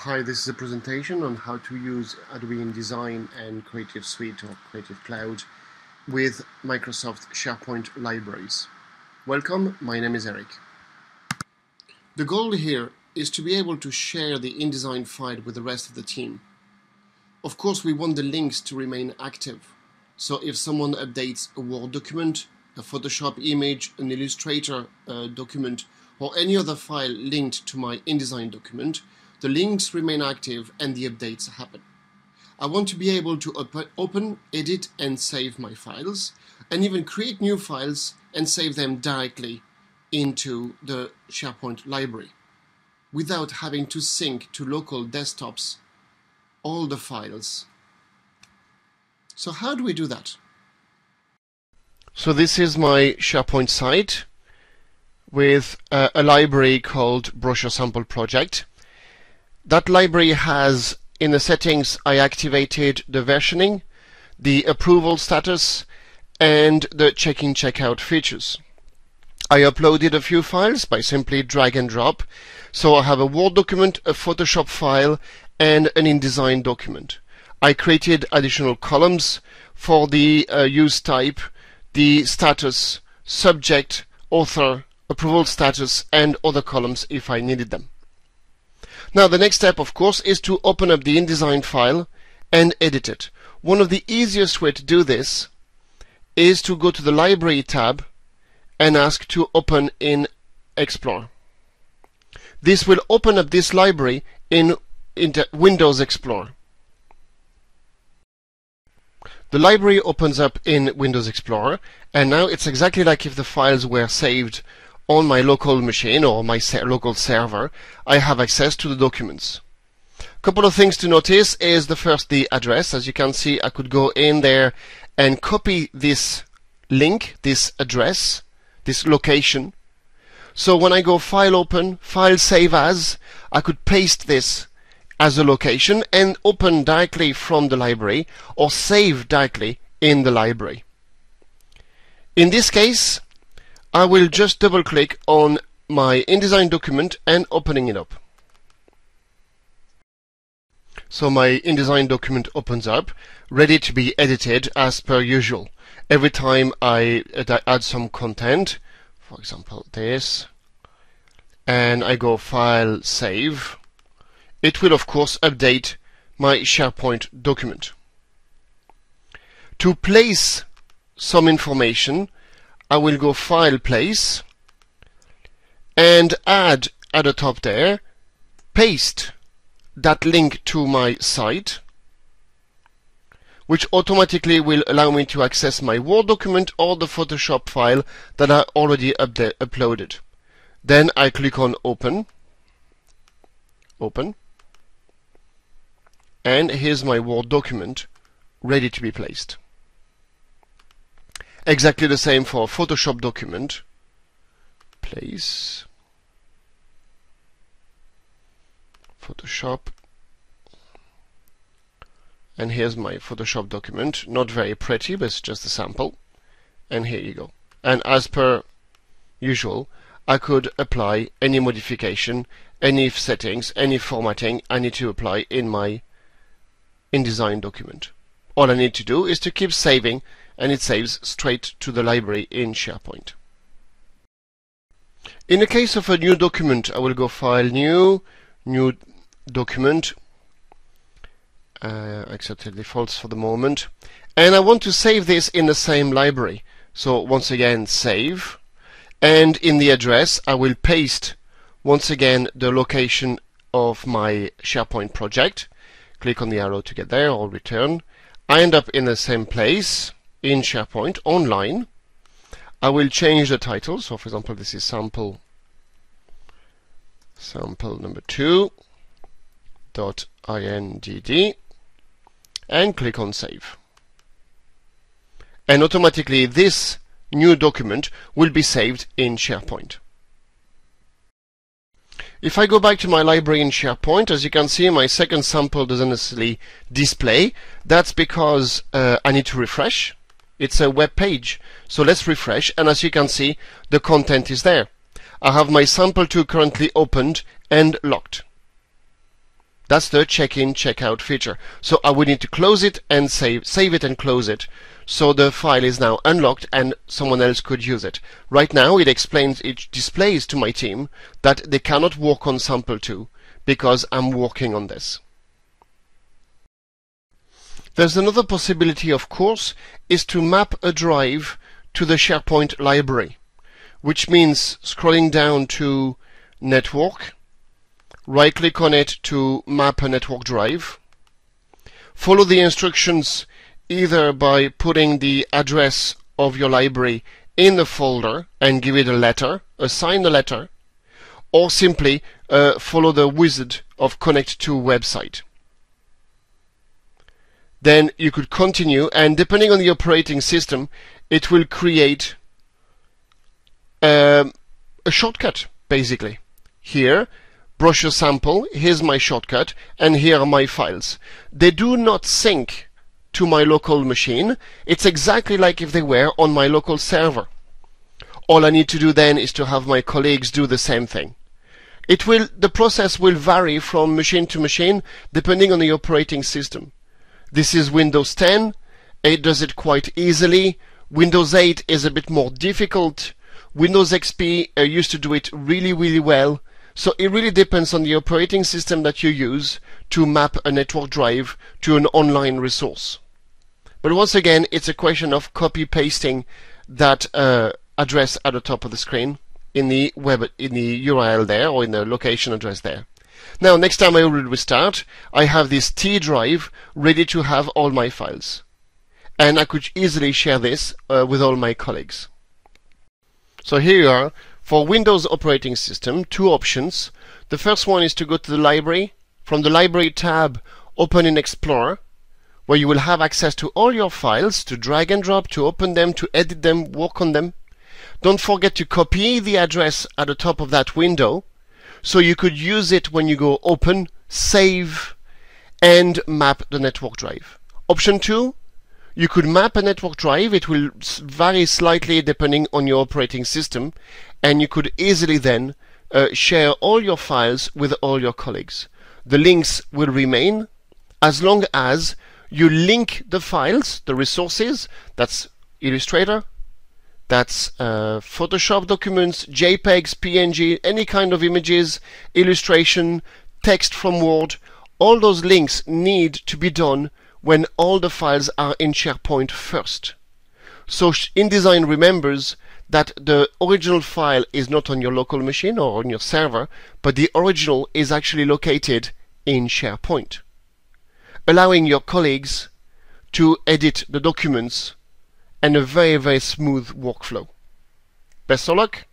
Hi, this is a presentation on how to use Adobe InDesign and Creative Suite or Creative Cloud with Microsoft SharePoint libraries. Welcome, my name is Eric. The goal here is to be able to share the InDesign file with the rest of the team. Of course, we want the links to remain active. So if someone updates a Word document, a Photoshop image, an Illustrator uh, document, or any other file linked to my InDesign document, the links remain active and the updates happen. I want to be able to op open, edit and save my files and even create new files and save them directly into the SharePoint library without having to sync to local desktops all the files. So how do we do that? So this is my SharePoint site with uh, a library called Brochure Sample Project. That library has, in the settings, I activated the versioning, the approval status, and the check-in checkout features. I uploaded a few files by simply drag and drop. So I have a Word document, a Photoshop file, and an InDesign document. I created additional columns for the uh, use type, the status, subject, author, approval status, and other columns if I needed them. Now the next step of course is to open up the InDesign file and edit it. One of the easiest way to do this is to go to the Library tab and ask to open in Explorer. This will open up this library in, in Windows Explorer. The library opens up in Windows Explorer and now it's exactly like if the files were saved on my local machine or my local server, I have access to the documents. Couple of things to notice is the first the address. As you can see, I could go in there and copy this link, this address, this location. So when I go File Open, File Save As, I could paste this as a location and open directly from the library or save directly in the library. In this case, I will just double click on my InDesign document and opening it up. So my InDesign document opens up, ready to be edited as per usual. Every time I add some content, for example this, and I go File, Save, it will of course update my SharePoint document. To place some information, I will go File Place and add at the top there, paste that link to my site, which automatically will allow me to access my Word document or the Photoshop file that I already uploaded. Then I click on Open, Open, and here's my Word document ready to be placed. Exactly the same for a Photoshop document. Place. Photoshop. And here's my Photoshop document. Not very pretty, but it's just a sample. And here you go. And as per usual, I could apply any modification, any settings, any formatting I need to apply in my InDesign document. All I need to do is to keep saving and it saves straight to the library in SharePoint. In the case of a new document, I will go File, New, New Document, uh, the defaults for the moment, and I want to save this in the same library. So once again, Save, and in the address I will paste once again the location of my SharePoint project. Click on the arrow to get there or return. I end up in the same place in SharePoint online. I will change the title. So, for example, this is sample sample number two dot indd and click on save. And automatically this new document will be saved in SharePoint. If I go back to my library in SharePoint, as you can see, my second sample doesn't necessarily display. That's because uh, I need to refresh. It's a web page. So let's refresh and as you can see the content is there. I have my sample 2 currently opened and locked. That's the check-in, check-out feature. So I would need to close it and save, save it and close it. So the file is now unlocked and someone else could use it. Right now it explains, it displays to my team that they cannot work on sample 2 because I'm working on this. There's another possibility, of course, is to map a drive to the SharePoint library, which means scrolling down to Network, right click on it to map a network drive, follow the instructions either by putting the address of your library in the folder and give it a letter, assign the letter, or simply uh, follow the wizard of Connect to website. Then you could continue, and depending on the operating system, it will create um, a shortcut, basically. Here, brochure sample, here's my shortcut, and here are my files. They do not sync to my local machine. It's exactly like if they were on my local server. All I need to do then is to have my colleagues do the same thing. It will, the process will vary from machine to machine depending on the operating system. This is Windows 10. It does it quite easily. Windows 8 is a bit more difficult. Windows XP uh, used to do it really, really well. So it really depends on the operating system that you use to map a network drive to an online resource. But once again, it's a question of copy pasting that uh, address at the top of the screen in the web in the URL there or in the location address there. Now, next time I will restart, I have this T drive ready to have all my files. And I could easily share this uh, with all my colleagues. So here you are, for Windows operating system, two options. The first one is to go to the library. From the library tab, open in Explorer, where you will have access to all your files, to drag and drop, to open them, to edit them, work on them. Don't forget to copy the address at the top of that window, so you could use it when you go open, save, and map the network drive. Option 2, you could map a network drive. It will vary slightly depending on your operating system. And you could easily then uh, share all your files with all your colleagues. The links will remain as long as you link the files, the resources, that's Illustrator, that's uh, Photoshop documents, JPEGs, PNG, any kind of images, illustration, text from Word, all those links need to be done when all the files are in SharePoint first. So InDesign remembers that the original file is not on your local machine or on your server, but the original is actually located in SharePoint, allowing your colleagues to edit the documents and a very, very smooth workflow. Best of luck!